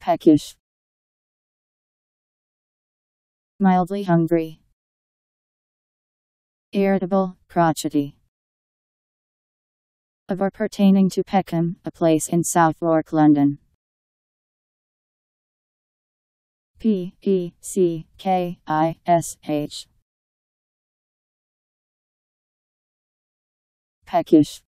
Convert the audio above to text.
Peckish. Mildly hungry. Irritable, crotchety. Of or pertaining to Peckham, a place in South Southwark, London. P E C K I S H. Peckish.